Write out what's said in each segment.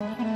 Mm-hmm.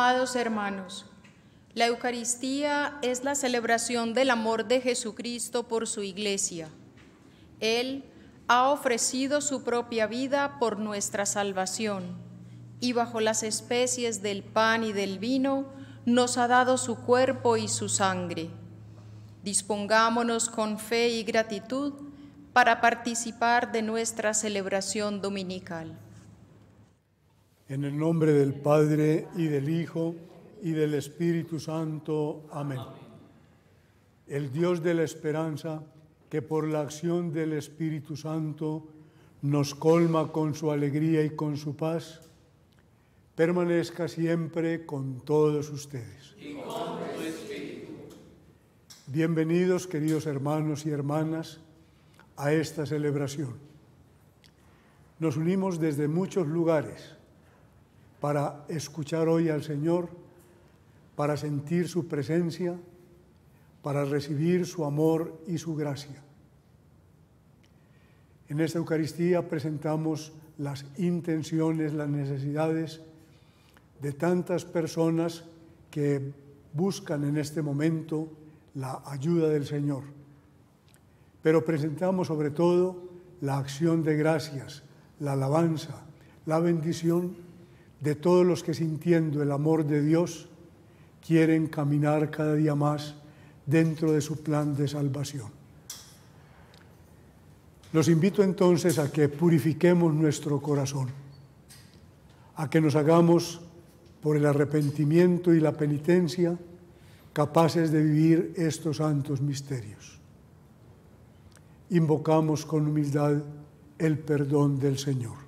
Amados hermanos, la Eucaristía es la celebración del amor de Jesucristo por su iglesia. Él ha ofrecido su propia vida por nuestra salvación y bajo las especies del pan y del vino nos ha dado su cuerpo y su sangre. Dispongámonos con fe y gratitud para participar de nuestra celebración dominical. En el nombre del Padre y del Hijo y del Espíritu Santo. Amén. El Dios de la esperanza, que por la acción del Espíritu Santo nos colma con su alegría y con su paz, permanezca siempre con todos ustedes. Bienvenidos, queridos hermanos y hermanas, a esta celebración. Nos unimos desde muchos lugares para escuchar hoy al Señor, para sentir su presencia, para recibir su amor y su gracia. En esta Eucaristía presentamos las intenciones, las necesidades de tantas personas que buscan en este momento la ayuda del Señor. Pero presentamos sobre todo la acción de gracias, la alabanza, la bendición de todos los que sintiendo el amor de Dios quieren caminar cada día más dentro de su plan de salvación. Los invito entonces a que purifiquemos nuestro corazón, a que nos hagamos por el arrepentimiento y la penitencia capaces de vivir estos santos misterios. Invocamos con humildad el perdón del Señor.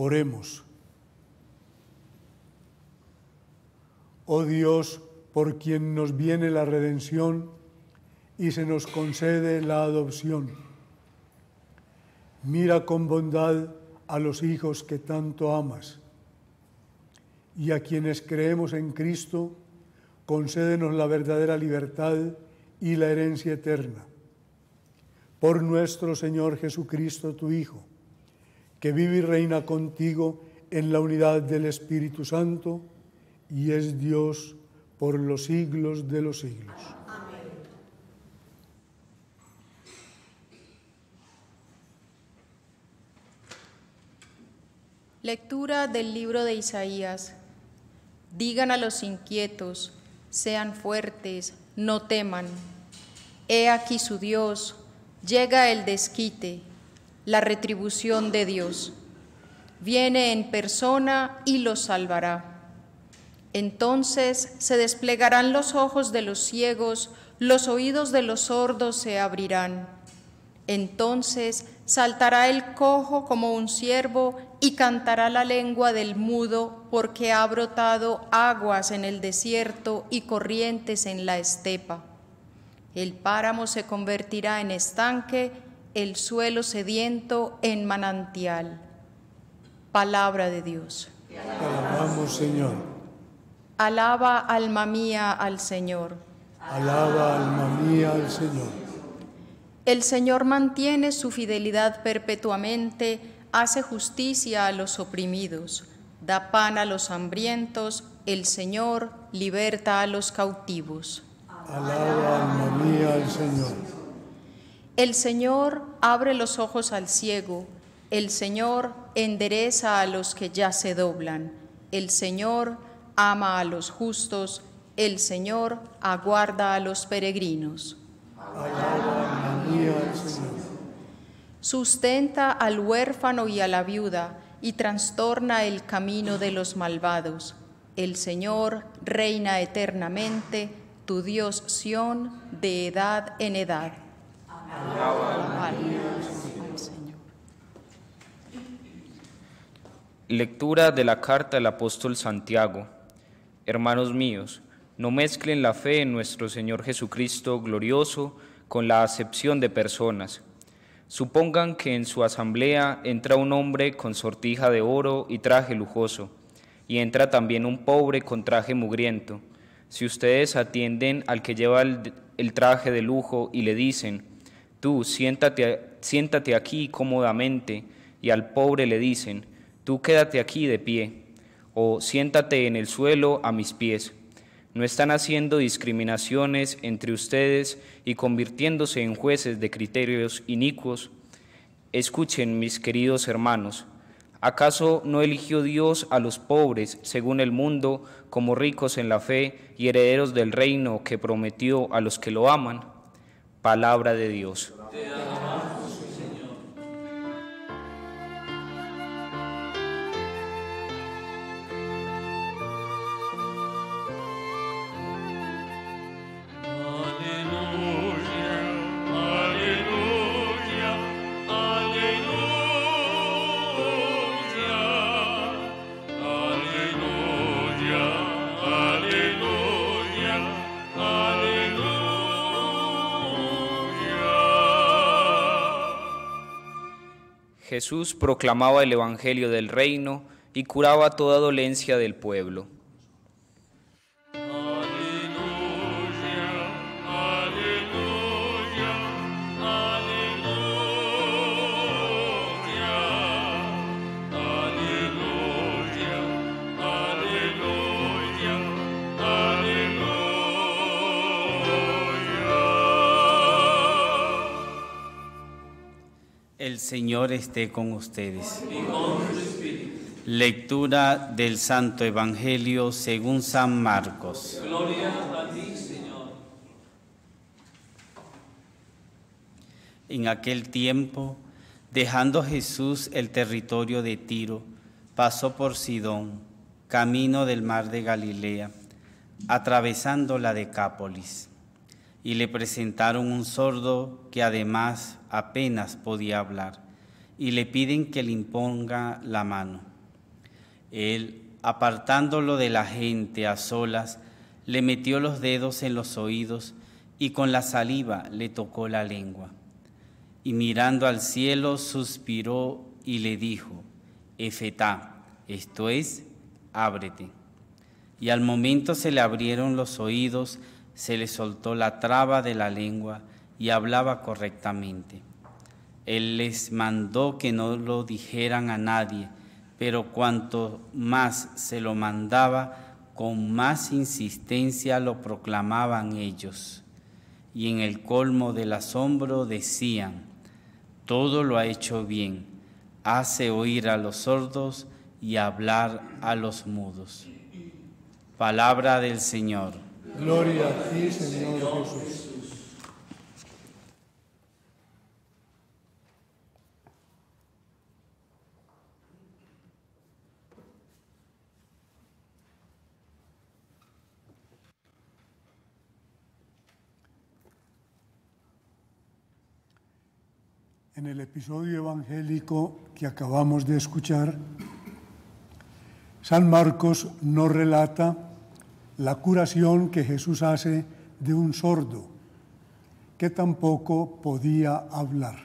Oremos. Oh Dios, por quien nos viene la redención y se nos concede la adopción. Mira con bondad a los hijos que tanto amas y a quienes creemos en Cristo, concédenos la verdadera libertad y la herencia eterna. Por nuestro Señor Jesucristo, tu Hijo que vive y reina contigo en la unidad del Espíritu Santo y es Dios por los siglos de los siglos. Amén. Lectura del libro de Isaías. Digan a los inquietos, sean fuertes, no teman. He aquí su Dios, llega el desquite la retribución de Dios. Viene en persona y los salvará. Entonces se desplegarán los ojos de los ciegos, los oídos de los sordos se abrirán. Entonces Saltará el cojo como un ciervo y cantará la lengua del mudo, porque ha brotado aguas en el desierto y corrientes en la estepa. El páramo se convertirá en estanque, el suelo sediento en manantial. Palabra de Dios. alabamos, Señor. Alaba alma mía al Señor. Alaba, alma mía, al Señor. El Señor mantiene su fidelidad perpetuamente, hace justicia a los oprimidos, da pan a los hambrientos, el Señor liberta a los cautivos. Alaba, alma mía, al Señor. El Señor abre los ojos al ciego, el Señor endereza a los que ya se doblan, el Señor ama a los justos, el Señor aguarda a los peregrinos. Sustenta al huérfano y a la viuda y trastorna el camino de los malvados. El Señor reina eternamente, tu Dios Sión, de edad en edad. Lectura de la carta del apóstol Santiago. Hermanos míos, no mezclen la fe en nuestro Señor Jesucristo glorioso con la acepción de personas. Supongan que en su asamblea entra un hombre con sortija de oro y traje lujoso, y entra también un pobre con traje mugriento. Si ustedes atienden al que lleva el, el traje de lujo y le dicen, tú siéntate, siéntate aquí cómodamente, y al pobre le dicen, tú quédate aquí de pie, o siéntate en el suelo a mis pies, no están haciendo discriminaciones entre ustedes y convirtiéndose en jueces de criterios inicuos. Escuchen, mis queridos hermanos, ¿acaso no eligió Dios a los pobres, según el mundo, como ricos en la fe y herederos del reino que prometió a los que lo aman? Palabra de Dios. Jesús proclamaba el Evangelio del reino y curaba toda dolencia del pueblo. Señor esté con ustedes. Lectura del Santo Evangelio según San Marcos. En aquel tiempo, dejando Jesús el territorio de Tiro, pasó por Sidón, camino del mar de Galilea, atravesando la Decápolis, y le presentaron un sordo que además apenas podía hablar, y le piden que le imponga la mano. Él, apartándolo de la gente a solas, le metió los dedos en los oídos y con la saliva le tocó la lengua. Y mirando al cielo suspiró y le dijo, Efetá, esto es, ábrete. Y al momento se le abrieron los oídos, se le soltó la traba de la lengua y hablaba correctamente. Él les mandó que no lo dijeran a nadie, pero cuanto más se lo mandaba, con más insistencia lo proclamaban ellos. Y en el colmo del asombro decían, todo lo ha hecho bien, hace oír a los sordos y hablar a los mudos. Palabra del Señor. Gloria a ti, Señor Jesús. En el episodio evangélico que acabamos de escuchar, San Marcos nos relata la curación que Jesús hace de un sordo que tampoco podía hablar.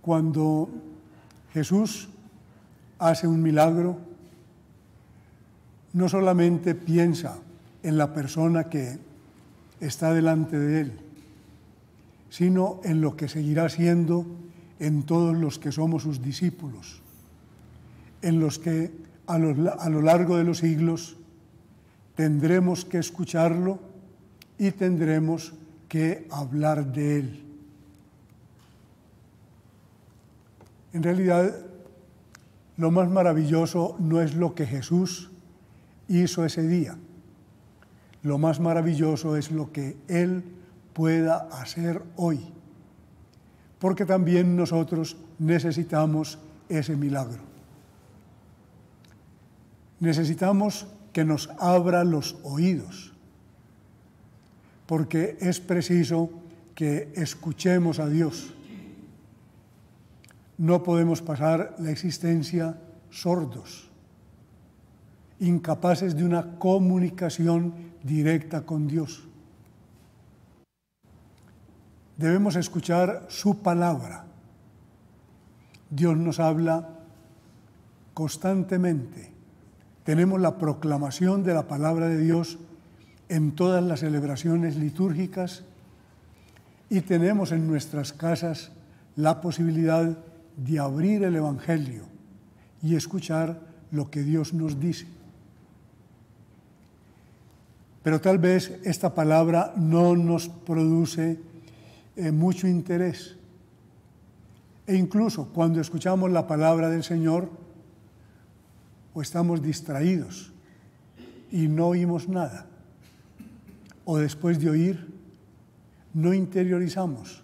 Cuando Jesús hace un milagro, no solamente piensa en la persona que está delante de él, sino en lo que seguirá siendo en todos los que somos sus discípulos, en los que a lo, largo de los siglos tendremos que escucharlo y tendremos que hablar de él. En realidad, lo más maravilloso no es lo que Jesús hizo ese día. Lo más maravilloso es lo que Él pueda hacer hoy. Porque también nosotros necesitamos ese milagro. Necesitamos que nos abra los oídos. Porque es preciso que escuchemos a Dios. No podemos pasar la existencia sordos, incapaces de una comunicación directa con Dios. Debemos escuchar su palabra. Dios nos habla constantemente. Tenemos la proclamación de la palabra de Dios en todas las celebraciones litúrgicas y tenemos en nuestras casas la posibilidad de abrir el Evangelio y escuchar lo que Dios nos dice. Pero tal vez esta palabra no nos produce eh, mucho interés. E incluso cuando escuchamos la palabra del Señor, o estamos distraídos y no oímos nada, o después de oír, no interiorizamos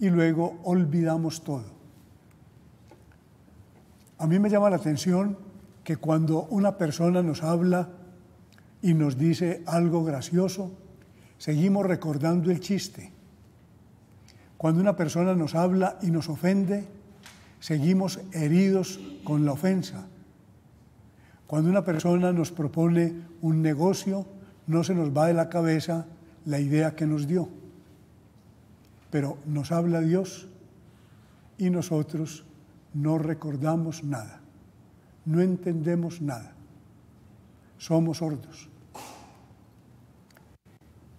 y luego olvidamos todo. A mí me llama la atención que cuando una persona nos habla y nos dice algo gracioso, seguimos recordando el chiste. Cuando una persona nos habla y nos ofende, seguimos heridos con la ofensa. Cuando una persona nos propone un negocio, no se nos va de la cabeza la idea que nos dio. Pero nos habla Dios y nosotros no recordamos nada, no entendemos nada, somos sordos.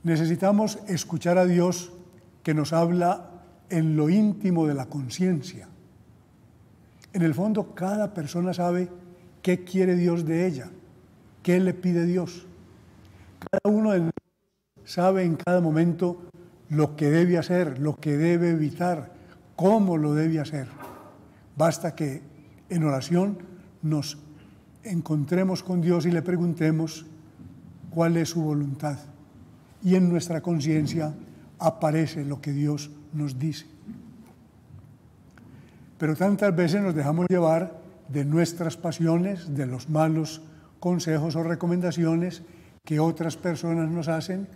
Necesitamos escuchar a Dios que nos habla en lo íntimo de la conciencia. En el fondo, cada persona sabe qué quiere Dios de ella, qué le pide Dios. Cada uno de nosotros sabe en cada momento lo que debe hacer, lo que debe evitar, cómo lo debe hacer. Basta que en oración nos encontremos con Dios y le preguntemos cuál es su voluntad y en nuestra conciencia aparece lo que Dios nos dice. Pero tantas veces nos dejamos llevar de nuestras pasiones, de los malos consejos o recomendaciones que otras personas nos hacen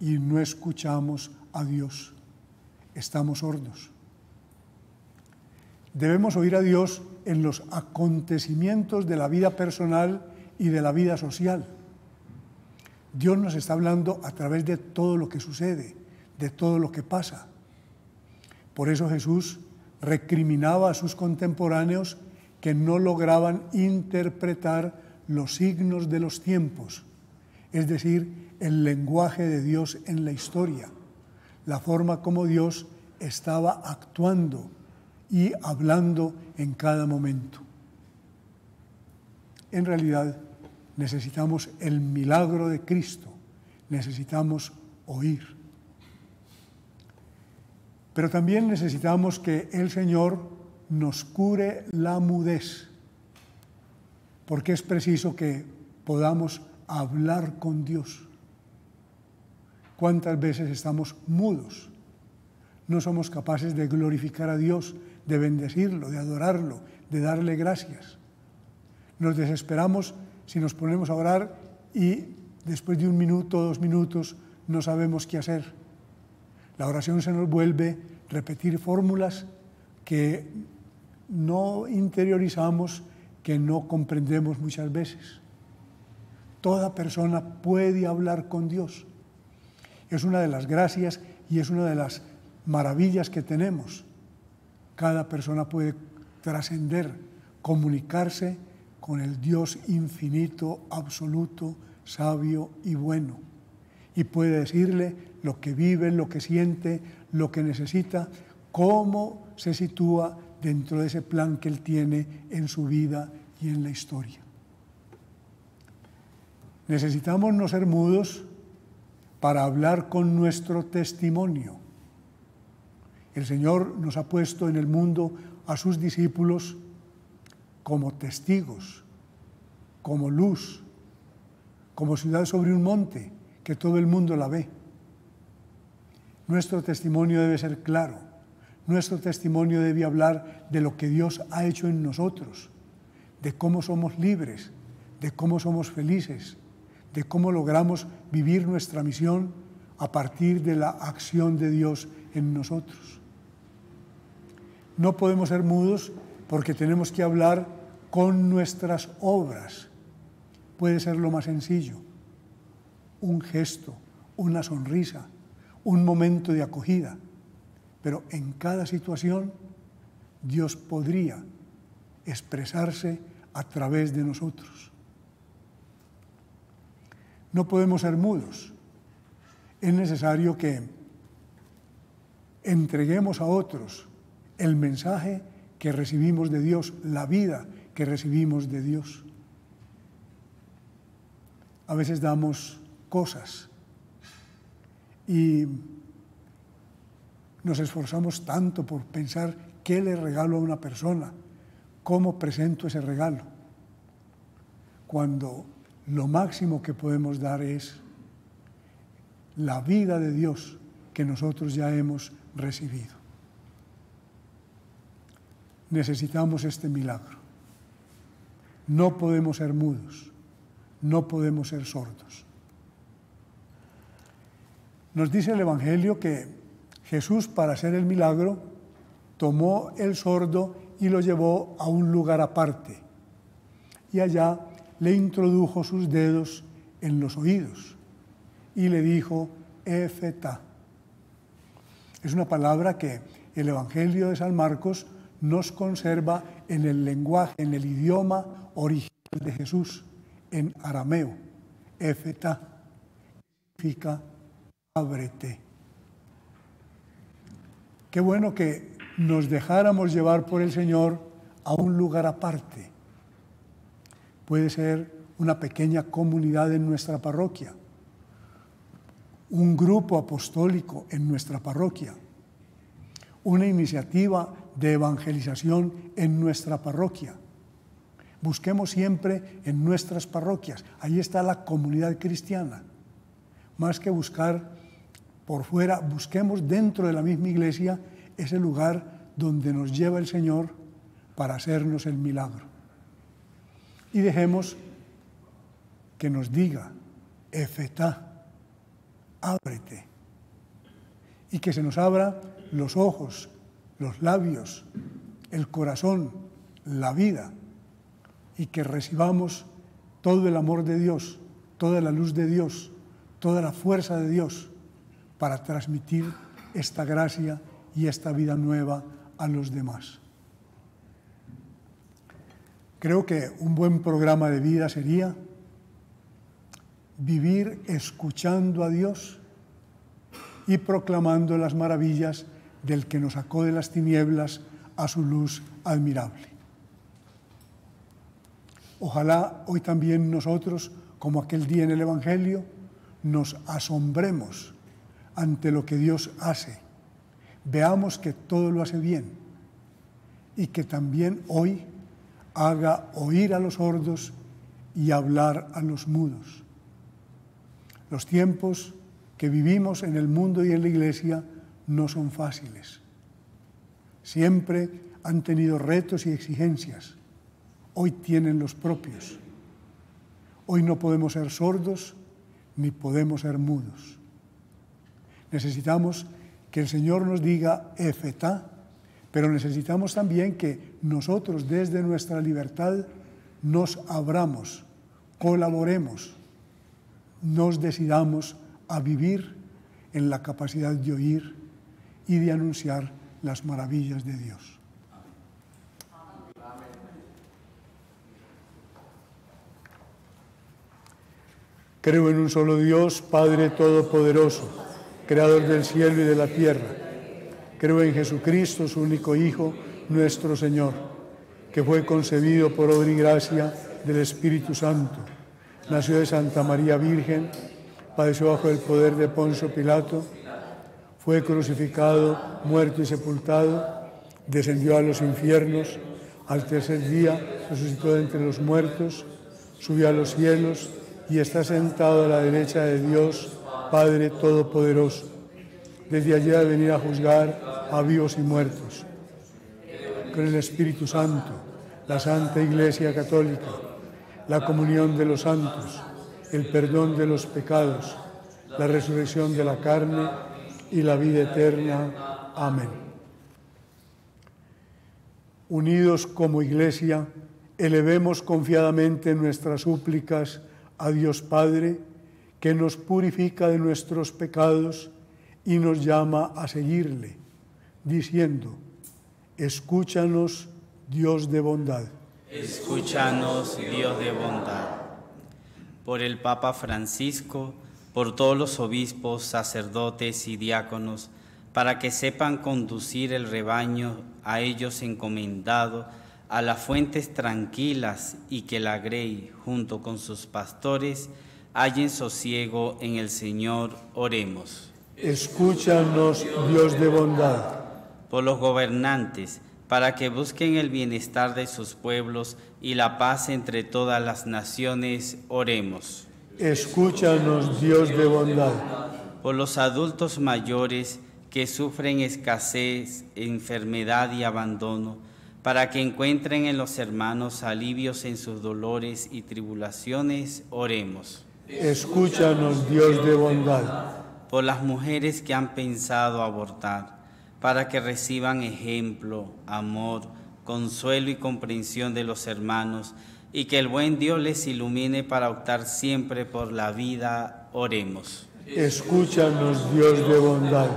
y no escuchamos a Dios. Estamos sordos. Debemos oír a Dios en los acontecimientos de la vida personal y de la vida social Dios nos está hablando a través de todo lo que sucede, de todo lo que pasa. Por eso Jesús recriminaba a sus contemporáneos que no lograban interpretar los signos de los tiempos, es decir, el lenguaje de Dios en la historia, la forma como Dios estaba actuando y hablando en cada momento. En realidad, necesitamos el milagro de Cristo, necesitamos oír. Pero también necesitamos que el Señor nos cure la mudez, porque es preciso que podamos hablar con Dios. ¿Cuántas veces estamos mudos? No somos capaces de glorificar a Dios, de bendecirlo, de adorarlo, de darle gracias. Nos desesperamos si nos ponemos a orar y después de un minuto dos minutos no sabemos qué hacer. La oración se nos vuelve repetir fórmulas que no interiorizamos, que no comprendemos muchas veces. Toda persona puede hablar con Dios. Es una de las gracias y es una de las maravillas que tenemos. Cada persona puede trascender, comunicarse con el Dios infinito, absoluto, sabio y bueno. Y puede decirle lo que vive, lo que siente, lo que necesita, cómo se sitúa dentro de ese plan que Él tiene en su vida y en la historia. Necesitamos no ser mudos para hablar con nuestro testimonio. El Señor nos ha puesto en el mundo a sus discípulos como testigos, como luz, como ciudad sobre un monte, que todo el mundo la ve. Nuestro testimonio debe ser claro. Nuestro testimonio debe hablar de lo que Dios ha hecho en nosotros, de cómo somos libres, de cómo somos felices, de cómo logramos vivir nuestra misión a partir de la acción de Dios en nosotros. No podemos ser mudos porque tenemos que hablar con nuestras obras. Puede ser lo más sencillo, un gesto, una sonrisa, un momento de acogida, pero en cada situación Dios podría expresarse a través de nosotros. No podemos ser mudos. Es necesario que entreguemos a otros el mensaje que recibimos de Dios, la vida que recibimos de Dios. A veces damos cosas y nos esforzamos tanto por pensar qué le regalo a una persona, cómo presento ese regalo, cuando lo máximo que podemos dar es la vida de Dios que nosotros ya hemos recibido. Necesitamos este milagro. No podemos ser mudos, no podemos ser sordos. Nos dice el Evangelio que Jesús para hacer el milagro tomó el sordo y lo llevó a un lugar aparte. Y allá le introdujo sus dedos en los oídos y le dijo, Efeta. Es una palabra que el Evangelio de San Marcos nos conserva en el lenguaje, en el idioma original de Jesús, en arameo. Efeta significa ábrete. Qué bueno que nos dejáramos llevar por el Señor a un lugar aparte puede ser una pequeña comunidad en nuestra parroquia, un grupo apostólico en nuestra parroquia, una iniciativa de evangelización en nuestra parroquia. Busquemos siempre en nuestras parroquias, ahí está la comunidad cristiana. Más que buscar por fuera, busquemos dentro de la misma iglesia ese lugar donde nos lleva el Señor para hacernos el milagro. Y dejemos que nos diga, Efetá, ábrete, y que se nos abra los ojos, los labios, el corazón, la vida, y que recibamos todo el amor de Dios, toda la luz de Dios, toda la fuerza de Dios para transmitir esta gracia y esta vida nueva a los demás. Creo que un buen programa de vida sería vivir escuchando a Dios y proclamando las maravillas del que nos sacó de las tinieblas a su luz admirable. Ojalá hoy también nosotros, como aquel día en el Evangelio, nos asombremos ante lo que Dios hace. Veamos que todo lo hace bien y que también hoy haga oír a los sordos y hablar a los mudos. Los tiempos que vivimos en el mundo y en la iglesia no son fáciles. Siempre han tenido retos y exigencias. Hoy tienen los propios. Hoy no podemos ser sordos ni podemos ser mudos. Necesitamos que el Señor nos diga efetá, pero necesitamos también que nosotros desde nuestra libertad nos abramos, colaboremos, nos decidamos a vivir en la capacidad de oír y de anunciar las maravillas de Dios. Creo en un solo Dios, Padre Todopoderoso, Creador del cielo y de la tierra. Creo en Jesucristo, su único Hijo, nuestro Señor, que fue concebido por obra y gracia del Espíritu Santo. Nació de Santa María Virgen, padeció bajo el poder de Poncio Pilato, fue crucificado, muerto y sepultado, descendió a los infiernos, al tercer día resucitó de entre los muertos, subió a los cielos y está sentado a la derecha de Dios, Padre Todopoderoso. Desde allí a venir a juzgar a vivos y muertos. Con el Espíritu Santo, la Santa Iglesia Católica, la comunión de los santos, el perdón de los pecados, la resurrección de la carne y la vida eterna. Amén. Unidos como Iglesia, elevemos confiadamente nuestras súplicas a Dios Padre, que nos purifica de nuestros pecados y nos llama a seguirle, diciendo, escúchanos Dios de bondad. Escúchanos, Dios de bondad. Por el Papa Francisco, por todos los obispos, sacerdotes y diáconos, para que sepan conducir el rebaño a ellos encomendado a las fuentes tranquilas y que la grey, junto con sus pastores, hallen sosiego en el Señor, oremos. Escúchanos, Dios de bondad. Por los gobernantes, para que busquen el bienestar de sus pueblos y la paz entre todas las naciones, oremos. Escúchanos, Dios de bondad. Por los adultos mayores que sufren escasez, enfermedad y abandono, para que encuentren en los hermanos alivios en sus dolores y tribulaciones, oremos. Escúchanos, Dios de bondad. Por las mujeres que han pensado abortar, para que reciban ejemplo, amor, consuelo y comprensión de los hermanos, y que el buen Dios les ilumine para optar siempre por la vida, oremos. Escúchanos, Dios de bondad.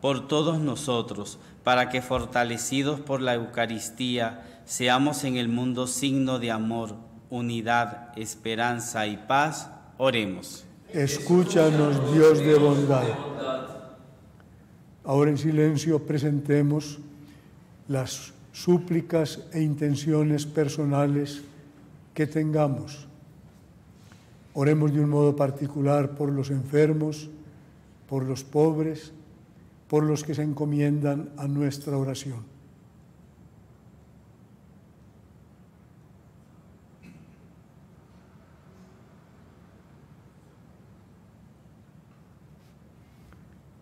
Por todos nosotros, para que fortalecidos por la Eucaristía seamos en el mundo signo de amor, unidad, esperanza y paz, oremos. Escúchanos, Dios de bondad. Ahora en silencio presentemos las súplicas e intenciones personales que tengamos. Oremos de un modo particular por los enfermos, por los pobres, por los que se encomiendan a nuestra oración.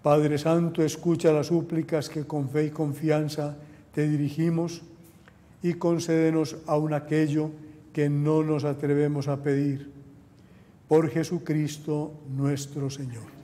Padre Santo, escucha las súplicas que con fe y confianza te dirigimos y concédenos aún aquello que no nos atrevemos a pedir. Por Jesucristo nuestro Señor.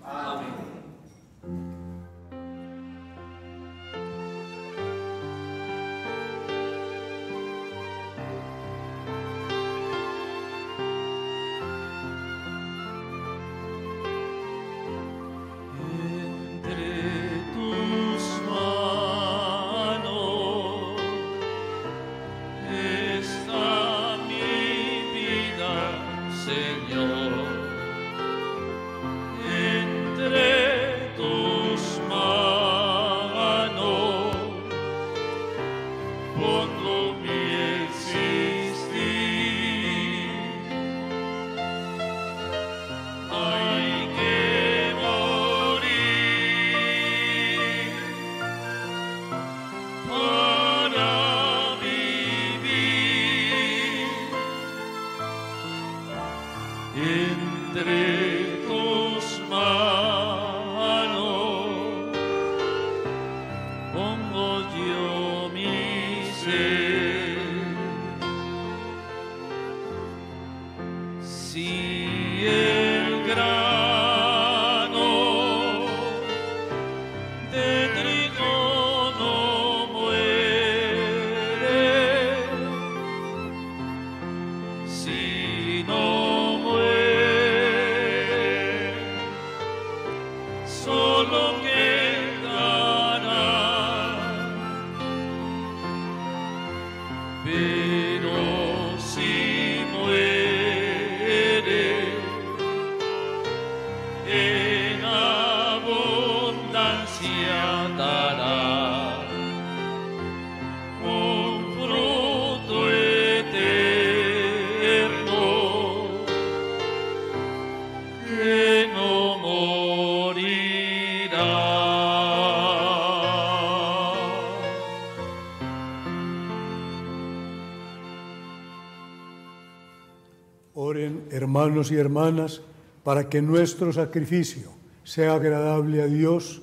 Hermanos y hermanas, para que nuestro sacrificio sea agradable a Dios,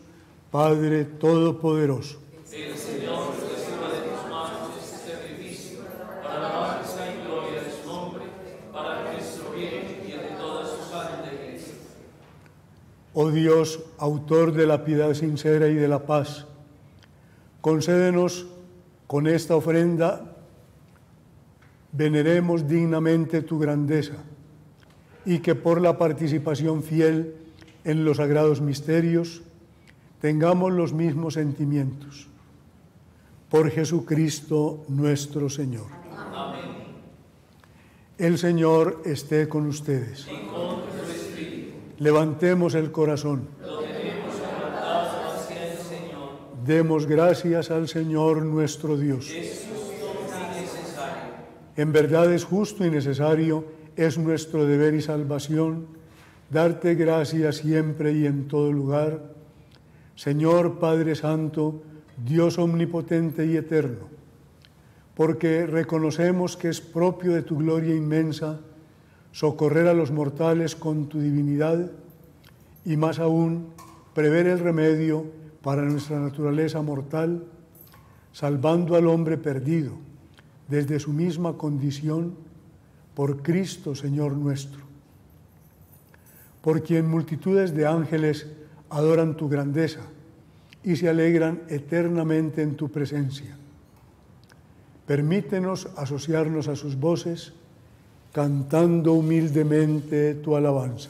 Padre Todopoderoso. Oh Dios, autor de la piedad sincera y de la paz, concédenos con esta ofrenda, veneremos dignamente tu grandeza y que por la participación fiel en los sagrados misterios tengamos los mismos sentimientos. Por Jesucristo nuestro Señor. El Señor esté con ustedes. Levantemos el corazón. Demos gracias al Señor nuestro Dios. En verdad es justo y necesario, es nuestro deber y salvación, darte gracias siempre y en todo lugar. Señor Padre Santo, Dios omnipotente y eterno, porque reconocemos que es propio de tu gloria inmensa socorrer a los mortales con tu divinidad y más aún prever el remedio para nuestra naturaleza mortal, salvando al hombre perdido desde su misma condición por Cristo Señor nuestro, por quien multitudes de ángeles adoran tu grandeza y se alegran eternamente en tu presencia. Permítenos asociarnos a sus voces, cantando humildemente tu alabanza.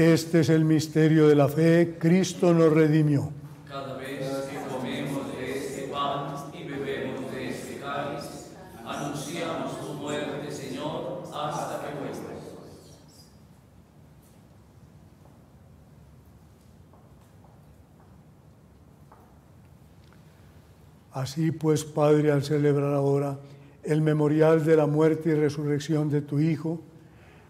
Este es el misterio de la fe. Cristo nos redimió. Cada vez que comemos de este pan y bebemos de este cáliz, anunciamos tu muerte, Señor, hasta que vuelvas. Así pues, Padre, al celebrar ahora el memorial de la muerte y resurrección de tu Hijo,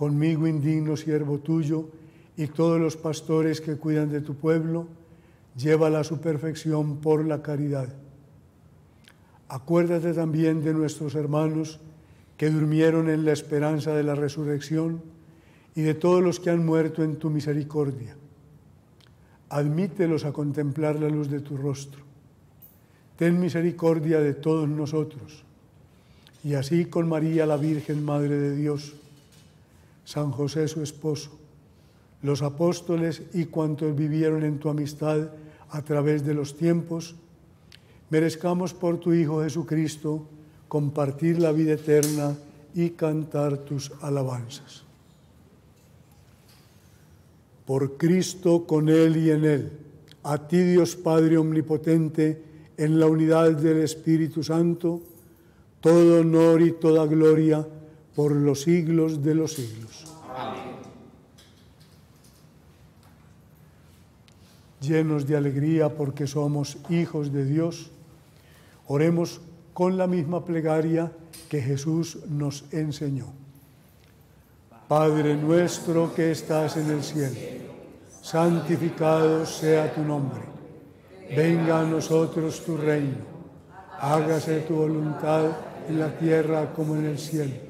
conmigo indigno siervo tuyo y todos los pastores que cuidan de tu pueblo, llévala a su perfección por la caridad. Acuérdate también de nuestros hermanos que durmieron en la esperanza de la resurrección y de todos los que han muerto en tu misericordia. Admítelos a contemplar la luz de tu rostro. Ten misericordia de todos nosotros. Y así con María, la Virgen Madre de Dios, San José su esposo, los apóstoles y cuantos vivieron en tu amistad a través de los tiempos, merezcamos por tu Hijo Jesucristo compartir la vida eterna y cantar tus alabanzas. Por Cristo, con Él y en Él, a ti Dios Padre Omnipotente, en la unidad del Espíritu Santo, todo honor y toda gloria por los siglos de los siglos. Llenos de alegría porque somos hijos de Dios, oremos con la misma plegaria que Jesús nos enseñó. Padre nuestro que estás en el cielo, santificado sea tu nombre. Venga a nosotros tu reino. Hágase tu voluntad en la tierra como en el cielo.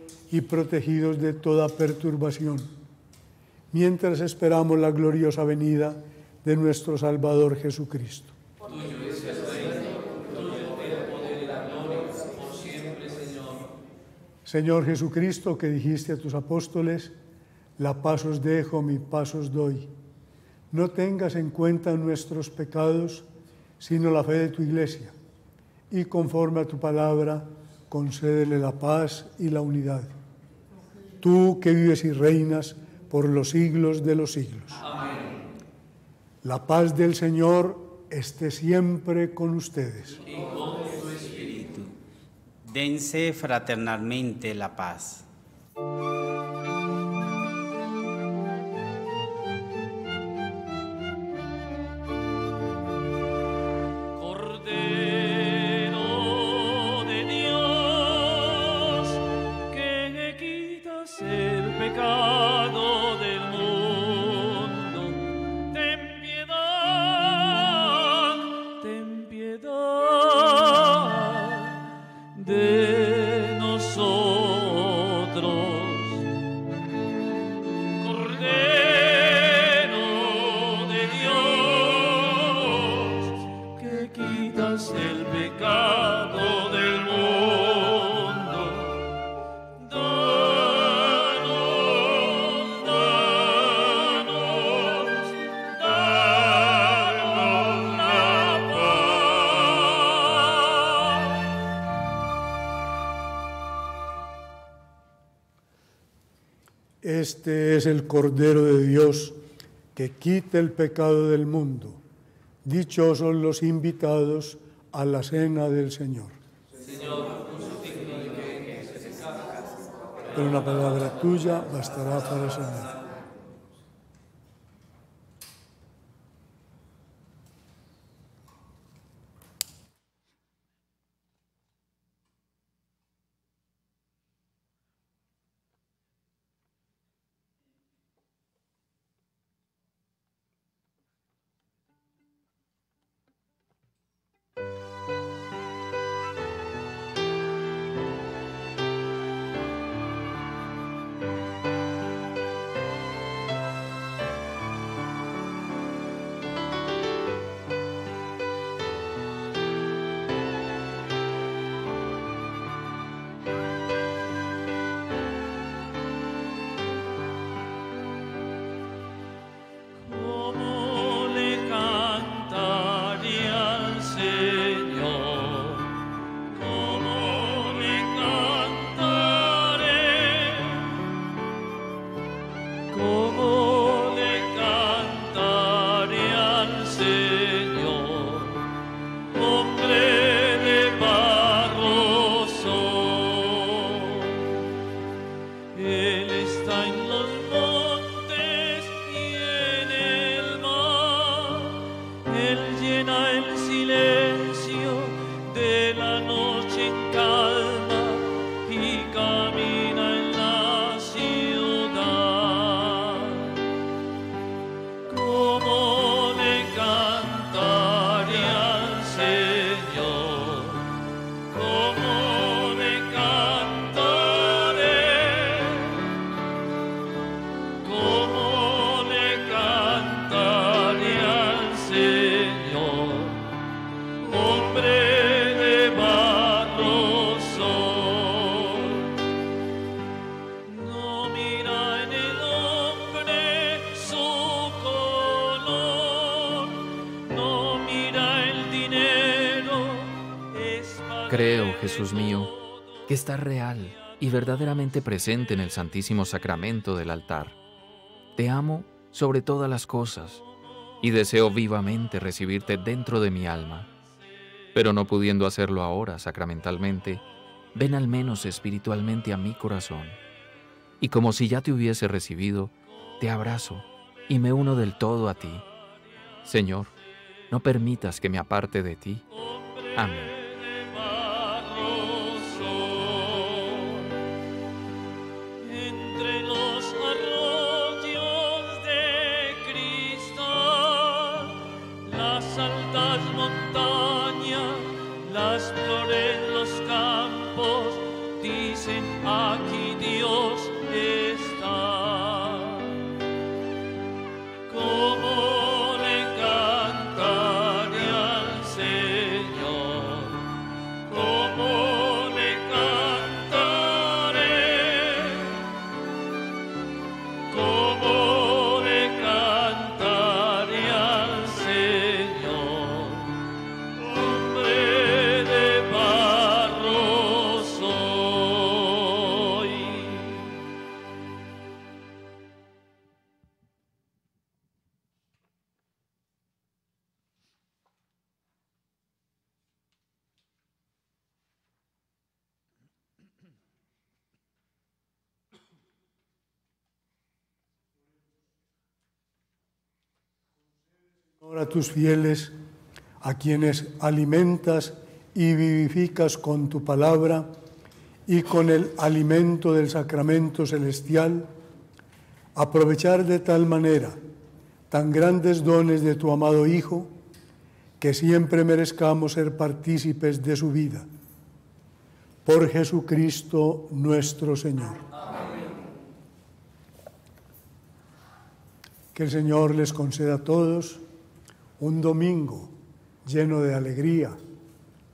y protegidos de toda perturbación, mientras esperamos la gloriosa venida de nuestro Salvador Jesucristo. Señor Jesucristo, que dijiste a tus apóstoles, la paz os dejo, mi paz os doy. No tengas en cuenta nuestros pecados, sino la fe de tu iglesia. Y conforme a tu palabra, concédele la paz y la unidad. Tú que vives y reinas por los siglos de los siglos. Amén. La paz del Señor esté siempre con ustedes. Y con tu espíritu. Dense fraternalmente la paz. Este es el Cordero de Dios que quita el pecado del mundo. Dichosos los invitados a la cena del Señor. Pero una palabra tuya bastará para sanar. Creo, Jesús mío, que estás real y verdaderamente presente en el Santísimo Sacramento del altar. Te amo sobre todas las cosas y deseo vivamente recibirte dentro de mi alma. Pero no pudiendo hacerlo ahora sacramentalmente, ven al menos espiritualmente a mi corazón. Y como si ya te hubiese recibido, te abrazo y me uno del todo a ti. Señor, no permitas que me aparte de ti. Amén. Ahora tus fieles, a quienes alimentas y vivificas con tu palabra y con el alimento del sacramento celestial, aprovechar de tal manera tan grandes dones de tu amado Hijo, que siempre merezcamos ser partícipes de su vida. Por Jesucristo nuestro Señor. Que el Señor les conceda a todos un domingo lleno de alegría,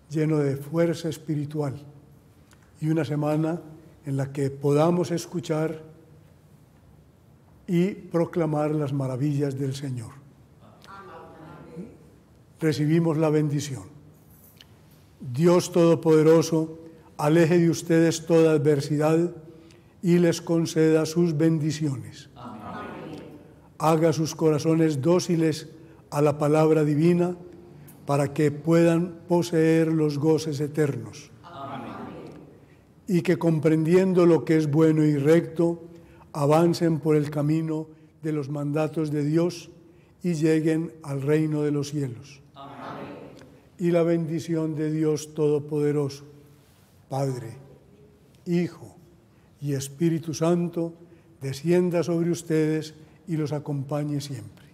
lleno de fuerza espiritual y una semana en la que podamos escuchar y proclamar las maravillas del Señor. Recibimos la bendición. Dios Todopoderoso, aleje de ustedes toda adversidad y les conceda sus bendiciones. Haga sus corazones dóciles a la palabra divina para que puedan poseer los goces eternos. Y que comprendiendo lo que es bueno y recto, avancen por el camino de los mandatos de Dios y lleguen al reino de los cielos. Y la bendición de Dios Todopoderoso, Padre, Hijo y Espíritu Santo, descienda sobre ustedes y los acompañe siempre.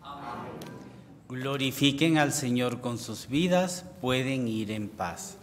Glorifiquen al Señor con sus vidas, pueden ir en paz.